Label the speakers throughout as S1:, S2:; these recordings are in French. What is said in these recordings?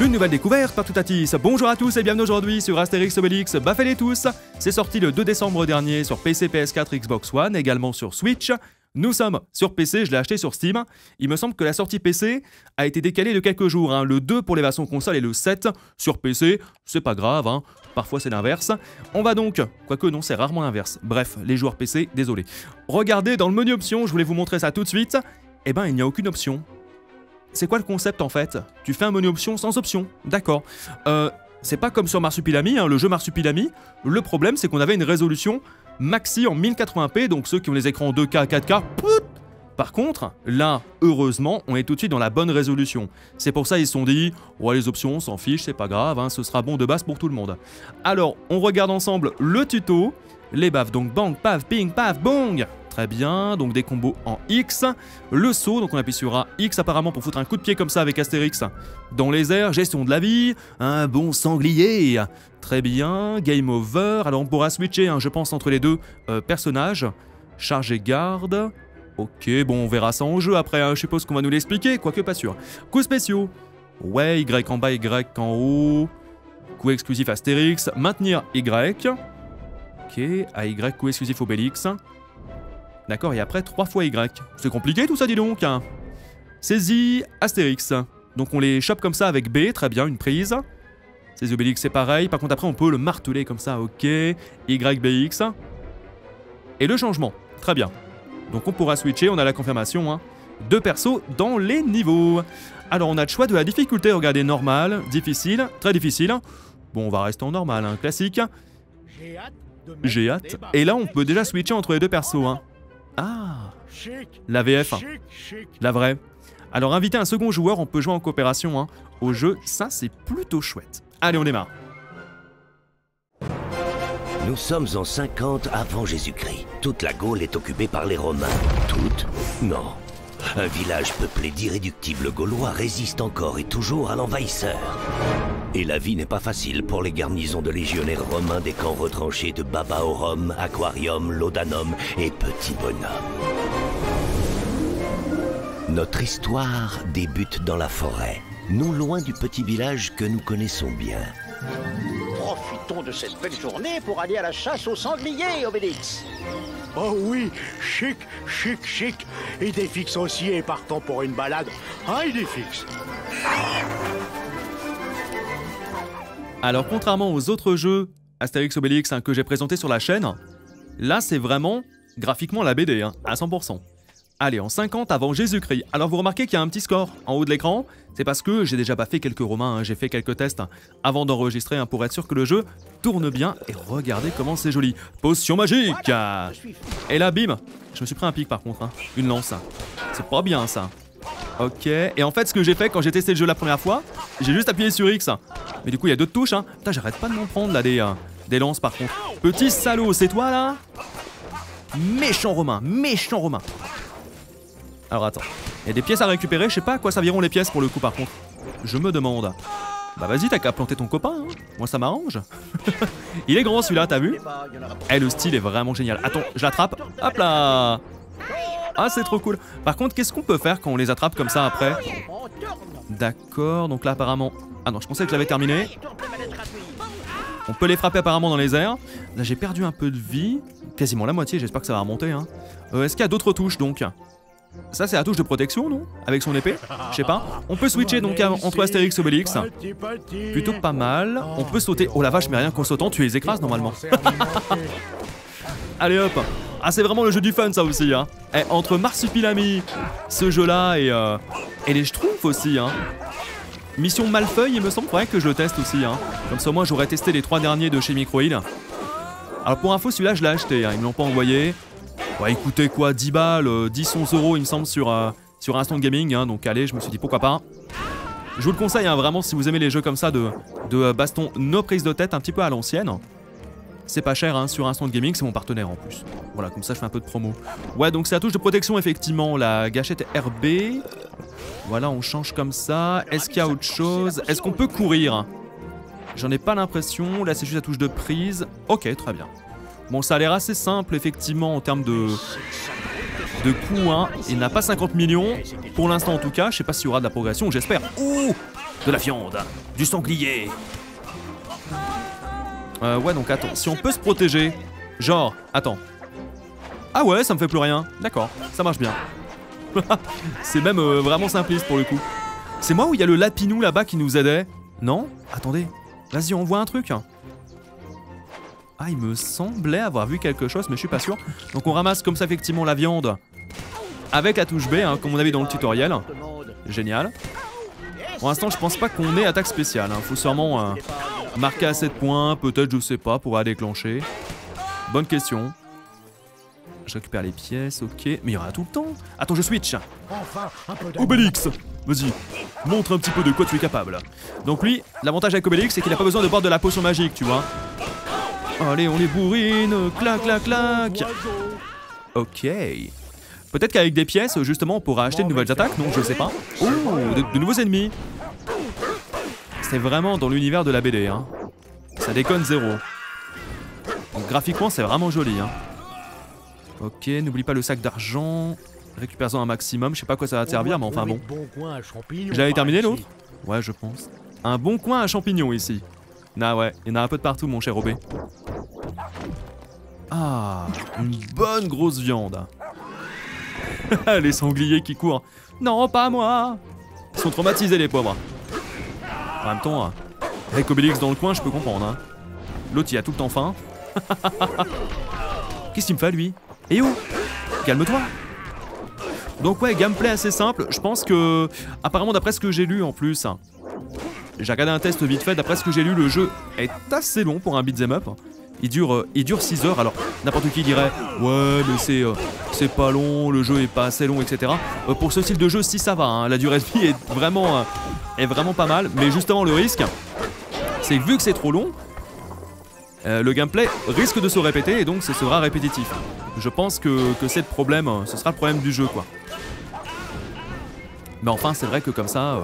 S1: Une nouvelle découverte par Toutatis. Bonjour à tous et bienvenue aujourd'hui sur Astérix Obélix Baffez-les tous. C'est sorti le 2 décembre dernier sur PC, PS4, Xbox One, également sur Switch. Nous sommes sur PC, je l'ai acheté sur Steam. Il me semble que la sortie PC a été décalée de quelques jours. hein. Le 2 pour les versions console et le 7 sur PC. C'est pas grave, hein. parfois c'est l'inverse. On va donc, quoique non, c'est rarement l'inverse. Bref, les joueurs PC, désolé. Regardez dans le menu options, je voulais vous montrer ça tout de suite. Eh ben, il n'y a aucune option. C'est quoi le concept en fait? Tu fais un menu option sans option. D'accord. Euh, c'est pas comme sur Marsupilami, hein, le jeu Marsupilami. Le problème, c'est qu'on avait une résolution maxi en 1080p, donc ceux qui ont les écrans 2K, 4K, pout par contre, là, heureusement, on est tout de suite dans la bonne résolution. C'est pour ça ils se sont dit, ouais les options, on s'en fiche, c'est pas grave, hein, ce sera bon de base pour tout le monde. Alors, on regarde ensemble le tuto, les baffes, donc bang, paf, ping, paf, bong Très bien, donc des combos en X. Le saut, donc on appuie sur A, X apparemment pour foutre un coup de pied comme ça avec Astérix. Dans les airs, gestion de la vie, un bon sanglier. Très bien, game over. Alors on pourra switcher, hein, je pense, entre les deux euh, personnages. Charge et garde. Ok, bon, on verra ça en jeu après, hein, je suppose qu'on va nous l'expliquer, quoique pas sûr. Coups spéciaux. Ouais, Y en bas, Y en haut. Coup exclusif Astérix. Maintenir Y. Ok, AY, coup exclusif Obélix. D'accord, et après 3 fois Y. C'est compliqué tout ça, dis donc. hein. Saisie Astérix. Donc on les chope comme ça avec B, très bien, une prise. Ces Obélix, c'est pareil. Par contre, après, on peut le marteler comme ça, ok. YBX. Et le changement, très bien. Donc on pourra switcher, on a la confirmation. Hein. Deux persos dans les niveaux. Alors on a le choix de la difficulté, regardez, normal, difficile, très difficile. Bon, on va rester en normal, hein, classique. J'ai hâte. Et là, on peut déjà switcher entre les deux persos. Hein. Ah, la VF, la vraie. Alors inviter un second joueur, on peut jouer en coopération hein, au jeu, ça c'est plutôt chouette. Allez, on démarre.
S2: Nous sommes en 50 avant Jésus-Christ. Toute la Gaule est occupée par les Romains. Toute Non. Un village peuplé d'irréductibles Gaulois résiste encore et toujours à l'envahisseur. Et la vie n'est pas facile pour les garnisons de légionnaires romains des camps retranchés de Babaorum, Aquarium, Laudanum et Petit Bonhomme. Notre histoire débute dans la forêt, non loin du petit village que nous connaissons bien.
S3: Profitons de cette belle journée pour aller à la chasse aux sangliers, Obélix.
S4: Oh oui, chic, chic, chic. Idéfix aussi et partons pour une balade. Hein, Idéfix
S1: Alors contrairement aux autres jeux Astérix Obélix hein, que j'ai présentés sur la chaîne, là c'est vraiment graphiquement la BD, hein, à 100%. Allez, en 50 avant Jésus-Christ. Alors vous remarquez qu'il y a un petit score en haut de l'écran, c'est parce que j'ai déjà pas fait quelques romains, hein, j'ai fait quelques tests avant d'enregistrer pour être sûr que le jeu tourne bien et regardez comment c'est joli. Potion magique Et là, bim Je me suis pris un pic par contre, une lance. C'est pas bien ça. Ok, et en fait ce que j'ai fait quand j'ai testé le jeu la première fois, j'ai juste appuyé sur X. Mais du coup il y a d'autres touches, hein. Putain, j'arrête pas de m'en prendre là des, euh, des lances par contre. Petit salaud, c'est toi là? Méchant romain, méchant romain. Alors attends, il y a des pièces à récupérer, je sais pas à quoi serviront les pièces pour le coup par contre. Je me demande. Bah vas-y, t'as qu'à planter ton copain, hein. moi ça m'arrange. il est grand celui-là, t'as vu? Eh, le style est vraiment génial. Attends, je l'attrape. Hop là Ah, c'est trop cool. Par contre, qu'est-ce qu'on peut faire quand on les attrape comme ça après D'accord, donc là apparemment... Ah non, je pensais que j'avais terminé. On peut les frapper apparemment dans les airs. Là, j'ai perdu un peu de vie. Quasiment la moitié, j'espère que ça va remonter. Hein. Euh, Est-ce qu'il y a d'autres touches donc? Ça, c'est la touche de protection, non? Avec son épée? Je sais pas. On peut switcher donc entre Astérix et Obélix. Plutôt pas mal. On peut sauter. Oh la vache, mais rien qu'en sautant, tu les écrases normalement. Allez hop. Ah c'est vraiment le jeu du fun ça aussi hein. Eh, Entre Marsupilami, ce jeu là et, euh, et les Schtroumpfs aussi hein. Mission Malfeuille il me semble faudrait que je le teste aussi hein. Comme ça moi j'aurais testé les trois derniers de chez Microïd Alors pour info celui-là je l'ai acheté hein, ils me l'ont pas envoyé. Ouais écoutez quoi 10 balles, euh, 10 11 euros il me semble sur, euh, sur Instant Gaming hein, Donc allez je me suis dit pourquoi pas. Je vous le conseille hein, vraiment si vous aimez les jeux comme ça de, de euh, baston no prise de tête un petit peu à l'ancienne c'est pas cher hein, sur Instant Gaming, c'est mon partenaire en plus. Voilà, comme ça je fais un peu de promo. Ouais, donc c'est la touche de protection effectivement, la gâchette RB. Voilà, on change comme ça. Est-ce qu'il y a autre chose? Est-ce qu'on peut courir? J'en ai pas l'impression. Là, c'est juste la touche de prise. Ok, très bien. Bon, ça a l'air assez simple effectivement en termes de de coût. Hein. Il n'a pas 50 millions pour l'instant en tout cas. Je sais pas s'il y aura de la progression. J'espère. Ouh De la viande. Du sanglier. Euh, ouais, donc attends. Si on peut se protéger. Genre, attends. Ah ouais, ça me fait plus rien. D'accord, ça marche bien. C'est même euh, vraiment simpliste pour le coup. C'est moi où il y a le lapinou là-bas qui nous aidait? Non? Attendez. Vas-y, on voit un truc. Ah, il me semblait avoir vu quelque chose, mais je suis pas sûr. Donc on ramasse comme ça effectivement la viande avec la touche B, hein, comme on avait dans le tutoriel. Génial. Pour l'instant, je pense pas qu'on ait attaque spéciale. Hein. Faut sûrement euh, marquer à 7 points, peut-être, je sais pas, pour la déclencher. Bonne question. Je récupère les pièces, ok. Mais il y aura tout le temps. Attends, je switch. Obélix Vas-y, montre un petit peu de quoi tu es capable. Donc lui, l'avantage avec Obélix, c'est qu'il a pas besoin de boire de la potion magique, tu vois. Allez, on les bourrine, clac, clac, clac. Ok. Peut-être qu'avec des pièces, justement, on pourra acheter de nouvelles attaques, non Je sais pas. Oh, de, nouveaux ennemis. C'est vraiment dans l'univers de la BD, hein. Ça déconne zéro. Donc, graphiquement, c'est vraiment joli, hein. Ok, n'oublie pas le sac d'argent. Récupère-en un maximum. Je sais pas quoi ça va te servir, mais enfin bon. J'avais terminé l'autre? Ouais, je pense. Un bon coin à champignons ici. Ah ouais, il y en a un peu de partout, mon cher Robé. Ah, une bonne grosse viande. les sangliers qui courent. Non, pas moi Ils sont traumatisés, les pauvres. En même temps, avec Obélix dans le coin, je peux comprendre. Hein. L'autre, il a tout le temps faim. Qu'est-ce qu'il me fait, lui? Et où? Calme-toi donc ouais, gameplay assez simple. Je pense que, apparemment d'après ce que j'ai lu en plus, j'ai regardé un test vite fait, d'après ce que j'ai lu, le jeu est assez long pour un beat'em up. Il dure, euh, il dure 6 heures, alors n'importe qui dirait Ouais, mais c'est euh, c'est pas long, le jeu est pas assez long, etc. Euh, pour ce style de jeu, si ça va, hein. la durée de vie est vraiment, pas mal, mais justement, le risque, c'est que vu que c'est trop long, le gameplay risque de se répéter et donc ce sera répétitif. Je pense que, c'est le problème, ce sera le problème du jeu, quoi. Mais enfin, c'est vrai que comme ça,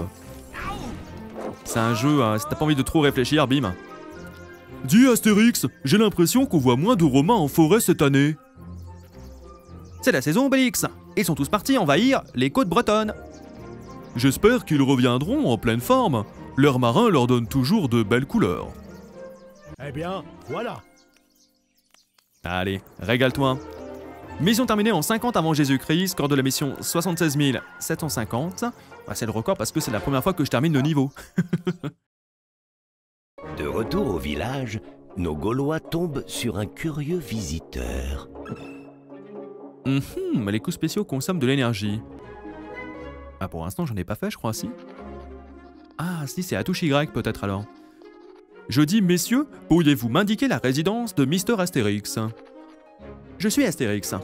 S1: c'est un jeu, si t'as pas envie de trop réfléchir, bim, Dis Astérix, j'ai l'impression qu'on voit moins de Romains en forêt cette année. C'est la saison Obélix. Ils sont tous partis envahir les côtes bretonnes. J'espère qu'ils reviendront en pleine forme. Leur marin leur donne toujours de belles couleurs.
S4: Eh bien, voilà.
S1: Allez, régale-toi. Mission terminée en 50 avant Jésus-Christ, score de la mission 76 750. Bah, c'est le record parce que c'est la première fois que je termine le niveau.
S2: De retour au village, nos Gaulois tombent sur un curieux visiteur.
S1: Hum, les coups spéciaux consomment de l'énergie. Ah, pour l'instant, j'en ai pas fait, je crois, si. Ah, si, c'est à touche Y, peut-être alors. Je dis, messieurs, pourriez-vous m'indiquer la résidence de Mister Astérix? Je suis Astérix.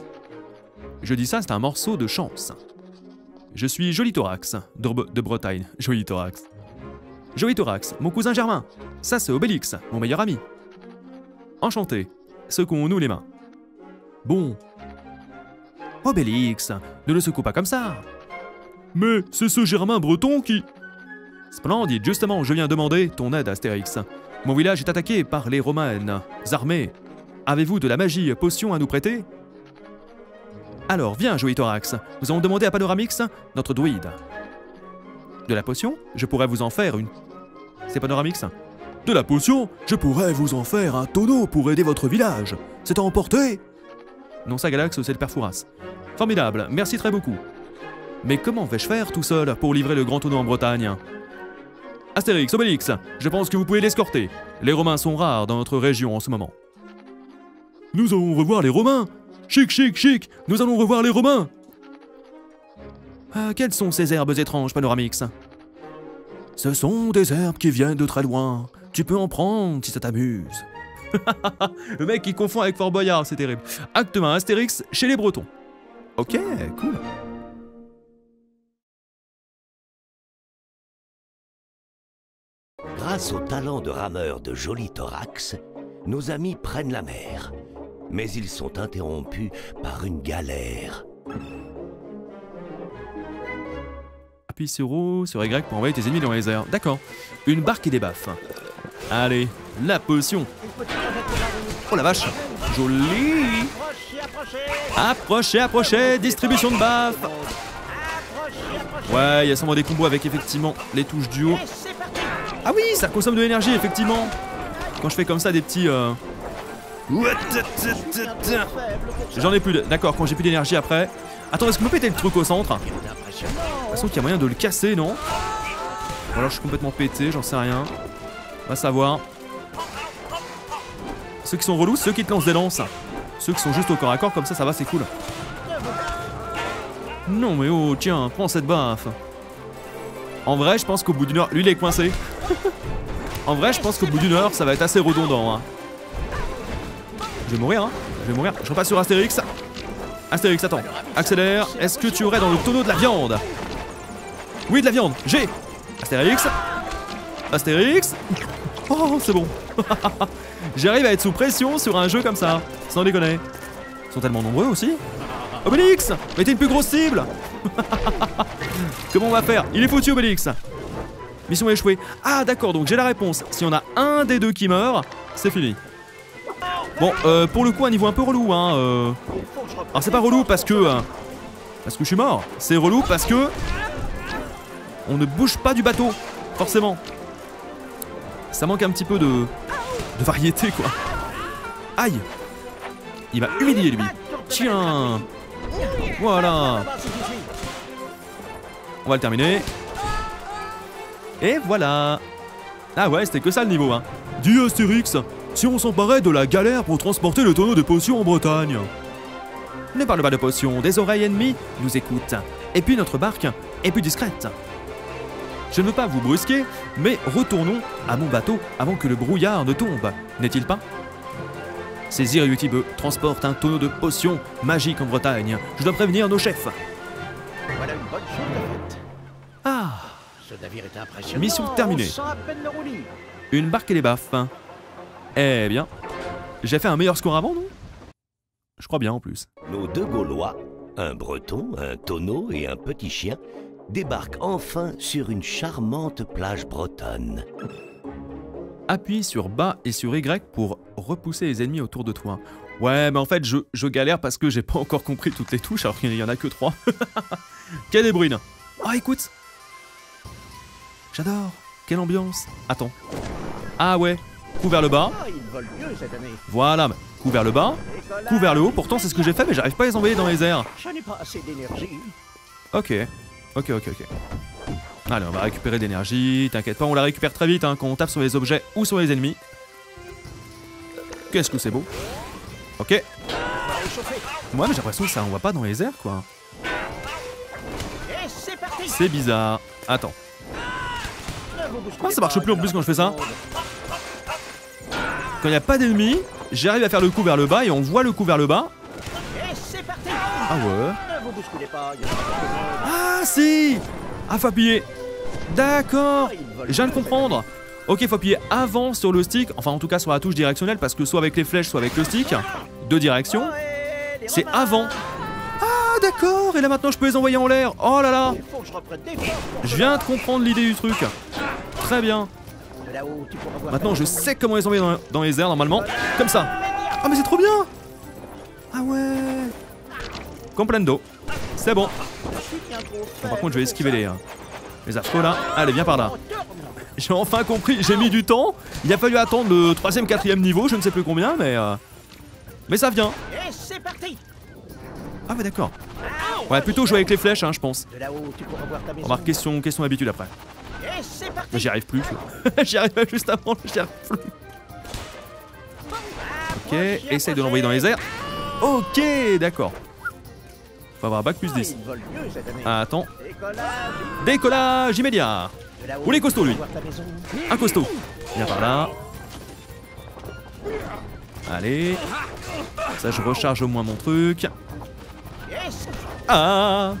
S1: Je dis ça, c'est un morceau de chance. Je suis Joli Thorax, de, de Bretagne. Joli Thorax. Joey Thorax, mon cousin Germain. Ça, c'est Obélix, mon meilleur ami. Enchanté. Secouons-nous les mains. Bon. Obélix, ne le secoue pas comme ça. Mais c'est ce Germain breton qui. Splendide, justement, je viens demander ton aide, Astérix. Mon village est attaqué par les Romaines, armées. Avez-vous de la magie potion à nous prêter? Alors, viens, Joey Thorax. Nous allons demander à Panoramix, notre druide. De la potion Je pourrais vous en faire une. C'est Panoramix? De la potion Je pourrais vous en faire un tonneau pour aider votre village. C'est à emporter Non, ça, Galax, c'est le père Fouras. Formidable, merci très beaucoup. Mais comment vais-je faire tout seul pour livrer le grand tonneau en Bretagne? Astérix, Obélix, je pense que vous pouvez l'escorter. Les Romains sont rares dans notre région en ce moment. Nous allons revoir les Romains Chic, chic, chic Nous allons revoir les Romains ah, quelles sont ces herbes étranges, Panoramix? Ce sont des herbes qui viennent de très loin. Tu peux en prendre si ça t'amuse. Le mec qui confond avec Fort Boyard, c'est terrible. Acte 1, Astérix chez les Bretons. Ok, cool.
S2: Grâce au talent de rameur de Joli Thorax, nos amis prennent la mer. Mais ils sont interrompus par une galère.
S1: Sur O, sur Y pour envoyer tes ennemis dans les airs. D'accord. Une barque et des baffes. Allez, la potion. Oh la vache. Joli. Approchez, approchez. Distribution de baffes. Ouais, il y a sûrement des combos avec effectivement les touches du haut. Ah oui, ça consomme de l'énergie, effectivement. Quand je fais comme ça des petits... euh, J'en ai plus. D'accord, quand j'ai plus d'énergie après... Attends, est-ce qu'on peut péter le truc au centre? De toute façon, qu'il y a moyen de le casser, non? Ou alors je suis complètement pété, j'en sais rien. On va savoir. Ceux qui sont relous, ceux qui te lancent des lances. Ceux qui sont juste au corps à corps, comme ça, ça va, c'est cool. Non mais oh, tiens, prends cette baffe. En vrai, je pense qu'au bout d'une heure... Lui, il est coincé. en vrai, je pense qu'au bout d'une heure, ça va être assez redondant. hein. Je vais mourir, hein. Je vais mourir. Je repasse sur Astérix. Astérix, attends. Accélère. Est-ce que tu aurais dans le tonneau de la viande? Oui, de la viande. J'ai. Astérix. Astérix. Oh, c'est bon. J'arrive à être sous pression sur un jeu comme ça. Sans déconner. Ils sont tellement nombreux aussi. Obélix Mais t'es une plus grosse cible Comment on va faire? Il est foutu, Obélix Mission échouée. Ah, d'accord, donc j'ai la réponse. Si on a un des deux qui meurt, c'est fini. Bon, euh, pour le coup, un niveau un peu relou, hein. euh. Alors, c'est pas relou parce que. euh, Parce que je suis mort. C'est relou parce que. On ne bouge pas du bateau, forcément. Ça manque un petit peu de. de variété, quoi. Aïe Il m'a humilié, lui. Tiens Voilà On va le terminer. Et voilà Ah ouais, c'était que ça le niveau, hein. Dis Astérix, si on s'emparait de la galère pour transporter le tonneau de potions en Bretagne Ne parle pas de potions, des oreilles ennemies nous écoutent. Et puis notre barque est plus discrète. Je ne veux pas vous brusquer, mais retournons à mon bateau avant que le brouillard ne tombe, n'est-il pas? Ces irréductibles transportent un tonneau de potions magiques en Bretagne. Je dois prévenir nos chefs.
S3: Voilà une bonne chose.
S1: Ah
S3: Ce navire est impressionnant.
S1: Mission terminée.
S3: On sent à peine le roulis.
S1: Une barque et des baffes. Eh bien, j'ai fait un meilleur score avant, non? Je crois bien en plus.
S2: Nos deux Gaulois, un breton, un tonneau et un petit chien, débarquent enfin sur une charmante plage bretonne.
S1: Appuie sur bas et sur Y pour repousser les ennemis autour de toi. Ouais, mais en fait, je, je galère parce que j'ai pas encore compris toutes les touches alors qu'il y en a que trois. Quelle est brune? Oh, écoute J'adore Quelle ambiance Attends. Ah ouais, coup vers le bas.
S3: Ah.
S1: Voilà, mais coup vers le bas, coup vers le haut. Pourtant, c'est ce que j'ai fait, mais j'arrive pas à les envoyer dans les airs.
S3: Je n'ai pas assez d'énergie.
S1: Ok, ok, ok, ok. Allez, on va récupérer de l'énergie. T'inquiète pas, on la récupère très vite hein, quand on tape sur les objets ou sur les ennemis. Qu'est-ce que c'est beau. Ok.
S3: On va.
S1: Moi, mais j'ai l'impression que ça envoie pas dans les airs, quoi.
S3: C'est
S1: bizarre. Attends. Ah, ça marche plus en plus quand je fais ça. Quand il n'y a pas d'ennemis, j'arrive à faire le coup vers le bas et on voit le coup vers le bas. Ah ouais. Ah si Ah, faut appuyer. D'accord. Je viens de comprendre. Ok, faut appuyer avant sur le stick, enfin en tout cas sur la touche directionnelle, parce que soit avec les flèches, soit avec le stick, deux directions. C'est avant. Ah d'accord, et là maintenant je peux les envoyer en l'air. Oh là là
S3: Je
S1: viens de comprendre l'idée du truc. Très bien. Maintenant je sais comment les envoyer dans, dans les airs normalement. Comme ça. Ah mais c'est trop bien Ah ouais Complendo. C'est bon. Bon, par contre je vais esquiver les, euh, les affreux là. Allez viens par là. J'ai enfin compris, j'ai mis du temps. Il a fallu attendre le troisième, quatrième niveau, je ne sais plus combien, mais... euh, Mais ça vient.
S3: Et c'est parti.
S1: Ah ouais d'accord. Ouais plutôt jouer avec les flèches hein je pense. Remarque question, question d'habitude après. J'y arrive plus. j'y arrive juste avant, j'y arrive plus. Ok, essaye de l'envoyer dans les airs. Ok, d'accord. Faut avoir bac plus
S3: Ah,
S1: 10.
S3: ils volent mieux cette année.
S1: Attends.
S3: Décollage.
S1: Immédiat. Où les costauds, lui. Un costaud. Viens par là. Allez. Ça, je recharge au moins mon truc. Ah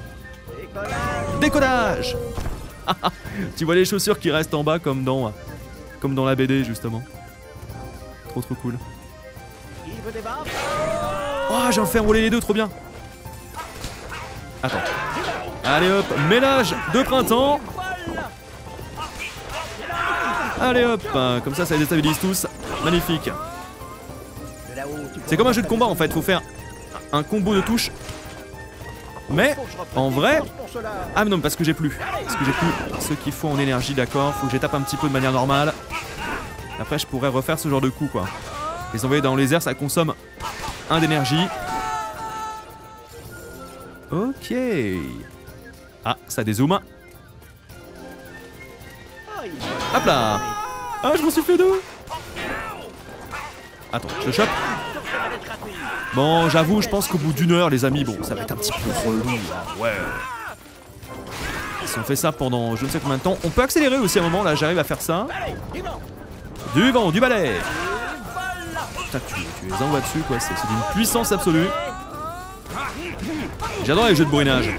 S3: décollage.
S1: Tu vois les chaussures qui restent en bas comme dans, comme la BD justement. Trop trop cool. Oh, j'ai fait enrouler les deux, trop bien. Attends. Allez hop, ménage de printemps. Allez hop, comme ça, ça les déstabilise tous. Magnifique. C'est comme un jeu de combat en fait, faut faire un combo de touches. Mais, en vrai... Ah mais non, parce que j'ai plus. Parce que j'ai plus ce qu'il faut en énergie, d'accord Faut que j'étape un petit peu de manière normale. Après, je pourrais refaire ce genre de coup, quoi. Les envoyer dans les airs, ça consomme un d'énergie. Ok. Ah, ça dézoome. Hop là Ah, je m'en suis fait deux Attends, je le chope. Bon, j'avoue, je pense qu'au bout d'une heure, les amis, bon, ça va être un petit peu relou. hein, Ouais. Si on fait ça pendant je ne sais combien de temps, on peut accélérer aussi à un moment, là, j'arrive à faire ça. Du vent, du balai Putain, tu, tu les envoies dessus, quoi, c'est d'une puissance absolue. J'adore les jeux de bruinage.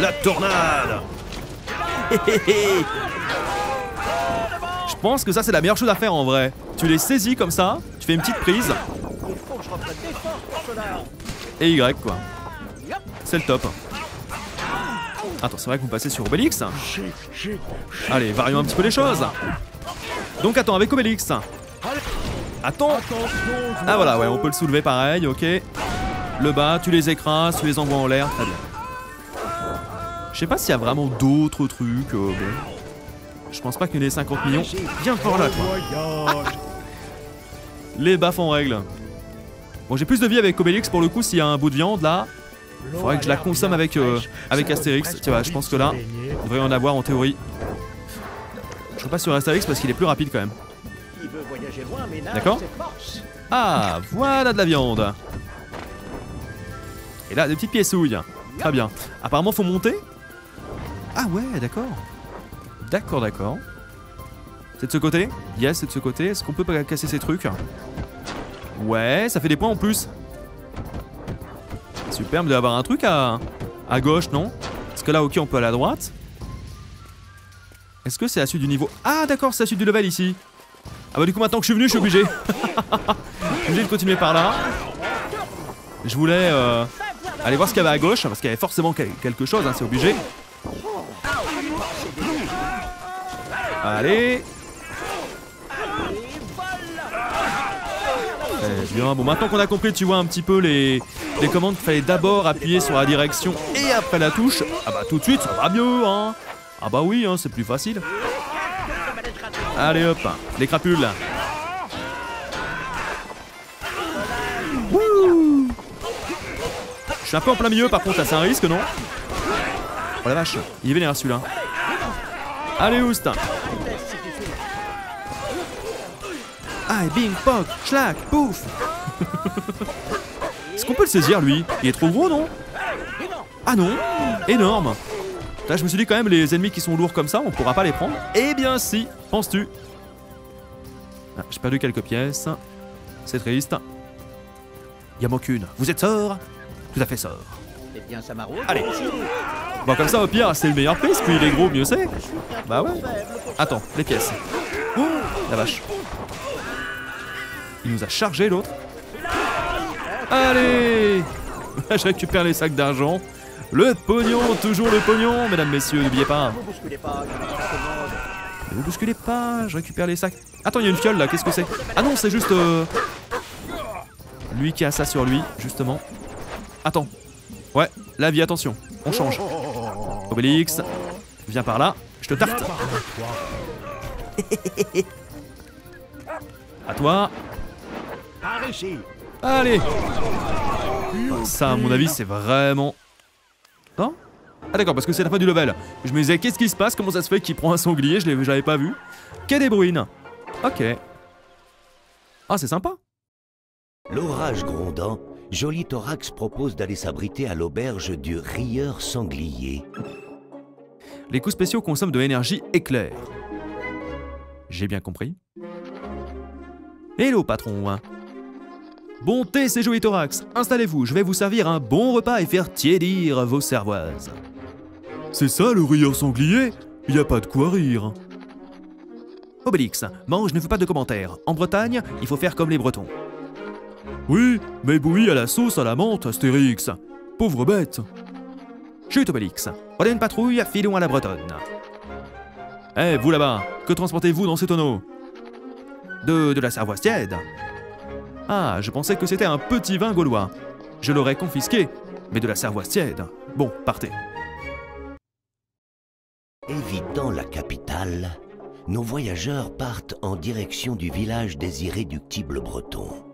S1: La tornade Je pense que ça c'est la meilleure chose à faire en vrai. Tu les saisis comme ça, tu fais une petite prise, et Y quoi. C'est le top. Attends, c'est vrai que vous passez sur Obélix Allez, varions un petit peu les choses. Donc attends, avec Obélix. Attends Ah voilà, ouais, on peut le soulever pareil, ok. Le bas, tu les écrases, tu les envoies en l'air, très bien. Je sais pas s'il y a vraiment d'autres trucs, euh, bon. Je pense pas y ait 50 millions. Viens par là. Les baffes en règle. Bon, j'ai plus de vie avec Obélix pour le coup s'il y a un bout de viande là. Faudrait que je la consomme avec, euh, avec Astérix. Tu vois, je pense que là, il devrait en avoir en théorie. Je repasse sur Astérix parce qu'il est plus rapide quand même. D'accord? Ah, voilà de la viande. Et là, des petites pièceuilles. Très bien. Apparemment, faut monter. Ah ouais, d'accord. D'accord, d'accord. C'est de ce côté? Yes, c'est de ce côté. Est-ce qu'on peut pas casser ces trucs? Ouais, ça fait des points en plus. Super, mais il doit y avoir un truc à, à gauche, non? Parce que là, ok, on peut aller à droite. Est-ce que c'est la suite du niveau? Ah, d'accord, c'est la suite du level ici. Ah bah du coup, maintenant que je suis venu, je suis obligé. Je suis obligé de continuer par là. Je voulais euh, aller voir ce qu'il y avait à gauche, parce qu'il y avait forcément quel- quelque chose, hein, c'est obligé. Allez Très bien, bon maintenant qu'on a compris, tu vois un petit peu les, les commandes, qu'il fallait d'abord appuyer sur la direction et après la touche, ah bah tout de suite ça va mieux hein Ah bah oui, hein, c'est plus facile. Allez hop, les crapules. Wouh Je suis un peu en plein milieu par contre, là c'est un risque non? Oh la vache, il est vénère celui-là. Allez Oust Et bing, poc, schlack, pouf Est-ce qu'on peut le saisir lui? Il est trop gros non? Ah non Énorme Là je me suis dit quand même les ennemis qui sont lourds comme ça on pourra pas les prendre. Eh bien si, penses-tu? Ah, J'ai perdu quelques pièces. C'est triste. Y'a manque une. Vous êtes sort? Tout à fait sort.
S3: Eh bien, ça m'arrose.
S1: Allez. Bon comme ça au pire c'est le meilleur prix, plus il est gros mieux c'est. Bah ouais. Attends, les pièces. Oh, la vache. Il nous a chargé l'autre. Allez Je récupère les sacs d'argent. Le pognon, toujours le pognon, mesdames, messieurs, n'oubliez pas.
S3: Ne vous bousculez pas.
S1: Ne vous bousculez pas, je récupère les sacs. Attends, il y a une fiole là, qu'est-ce que c'est? Ah non, c'est juste... euh, Lui qui a ça sur lui, justement. Attends. Ouais, la vie, attention, on change. Obélix, viens par là, je te tarte. À toi. Allez Ça, à mon avis, c'est vraiment... Non Ah d'accord, parce que c'est la fin du level. Je me disais, qu'est-ce qui se passe? Comment ça se fait qu'il prend un sanglier? Je l'ai- je l'avais pas vu. Quai des bruines. Ok. Ah, c'est sympa.
S2: L'orage grondant, Joli Thorax propose d'aller s'abriter à l'auberge du rieur sanglier.
S1: Les coups spéciaux consomment de l'énergie éclair. J'ai bien compris. Hello patron. Bonté, c'est Joey Thorax. Installez-vous, je vais vous servir un bon repas et faire tiédir vos cervoises. C'est ça le rieur sanglier? Y a pas de quoi rire. Obélix, mange, ne fais pas de commentaires. En Bretagne, il faut faire comme les Bretons. Oui, mais bouilli à la sauce à la menthe, Astérix. Pauvre bête. Chut, Obélix. On est une patrouille, filons à la bretonne. Eh, vous là-bas, que transportez-vous dans ces tonneaux? De, de la cervoise tiède Ah, je pensais que c'était un petit vin gaulois. je l'aurais confisqué, mais de la cervoise tiède. Bon, partez.
S2: Évitant la capitale, nos voyageurs partent en direction du village des irréductibles bretons.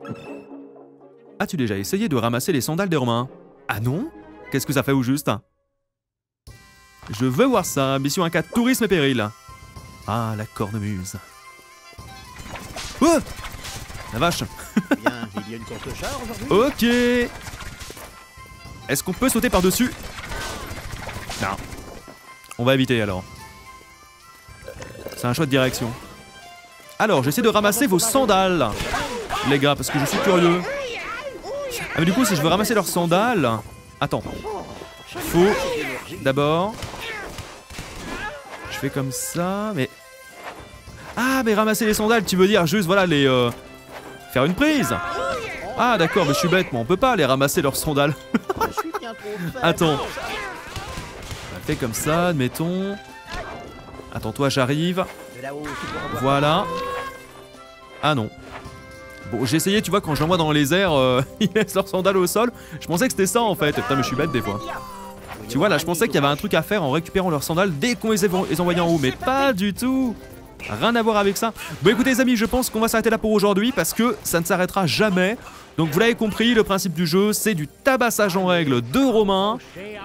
S1: As-tu déjà essayé de ramasser les sandales des Romains? Ah non? Qu'est-ce que ça fait au juste? Je veux voir ça, mission 1-4, tourisme et péril. Ah, la cornemuse. Oh La vache Ok Est-ce qu'on peut sauter par-dessus? Non. On va éviter alors. C'est un choix de direction. Alors, j'essaie de ramasser vos sandales, les gars, parce que je suis curieux. Ah mais du coup, si je veux ramasser leurs sandales... Attends. Faut... D'abord... Je fais comme ça, mais... Ah, mais ramasser les sandales, tu veux dire juste, voilà, les... euh, Faire une prise Ah, d'accord, mais je suis bête, moi, on peut pas les ramasser leurs sandales. Attends. On fait comme ça, admettons. Attends, toi, j'arrive. Voilà. Ah non. Bon, j'ai essayé, tu vois, quand j'envoie dans les airs, euh, ils laissent leurs sandales au sol. Je pensais que c'était ça en fait. Putain, mais je suis bête des fois. Tu vois, là, je pensais qu'il y avait un truc à faire en récupérant leurs sandales dès qu'on les, les envoyait en haut, mais pas du tout. Rien à voir avec ça. Bon, écoutez, les amis, je pense qu'on va s'arrêter là pour aujourd'hui parce que ça ne s'arrêtera jamais. Donc, vous l'avez compris, le principe du jeu, c'est du tabassage en règle de Romain.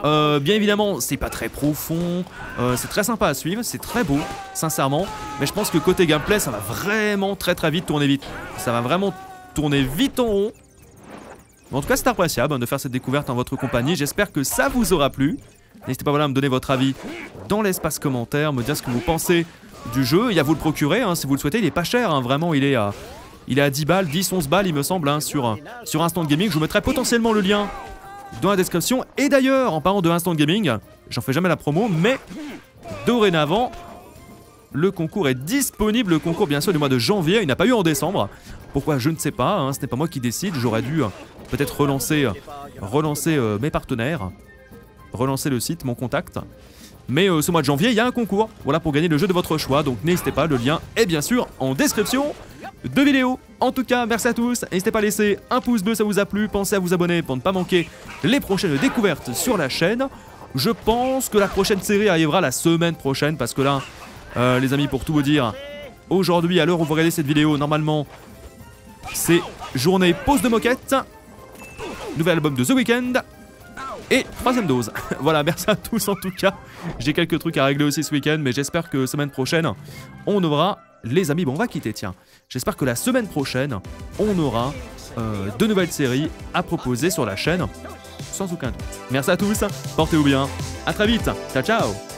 S1: Euh, bien évidemment, c'est pas très profond, euh, c'est très sympa à suivre, c'est très beau, sincèrement. Mais je pense que côté gameplay, ça va vraiment très très vite tourner vite. Ça va vraiment tourner vite en rond. En tout cas, c'est appréciable hein, de faire cette découverte en votre compagnie. J'espère que ça vous aura plu. N'hésitez pas voilà, à me donner votre avis dans l'espace commentaire, me dire ce que vous pensez du jeu et à vous le procurer hein, si vous le souhaitez. Il est pas cher, hein, vraiment, il est à, il est à 10 balles, 10, 11 balles, il me semble, hein, sur, sur Instant Gaming. Je vous mettrai potentiellement le lien dans la description. Et d'ailleurs, en parlant de Instant Gaming, j'en fais jamais la promo, mais dorénavant, le concours est disponible. Le concours, bien sûr, du mois de janvier. Il n'a pas eu en décembre. Pourquoi Je ne sais pas. ce n'est pas moi qui décide. J'aurais dû euh, peut-être relancer, euh, relancer euh, mes partenaires, relancer le site, mon contact. Mais euh, ce mois de janvier, il y a un concours. Voilà pour gagner le jeu de votre choix. Donc n'hésitez pas. Le lien est bien sûr en description de vidéo. En tout cas, merci à tous. N'hésitez pas à laisser un pouce bleu, ça vous a plu. Pensez à vous abonner pour ne pas manquer les prochaines découvertes sur la chaîne. Je pense que la prochaine série arrivera la semaine prochaine parce que là, euh, les amis, pour tout vous dire, aujourd'hui, à l'heure où vous regardez cette vidéo, normalement, c'est journée pause de moquette, nouvel album de The Weeknd et troisième dose. voilà, merci à tous en tout cas. J'ai quelques trucs à régler aussi ce week-end, mais j'espère que semaine prochaine, on aura les amis. Bon, on va quitter, tiens. J'espère que la semaine prochaine, on aura euh, de nouvelles séries à proposer sur la chaîne, sans aucun doute. Merci à tous, portez-vous bien, à très vite, ciao ciao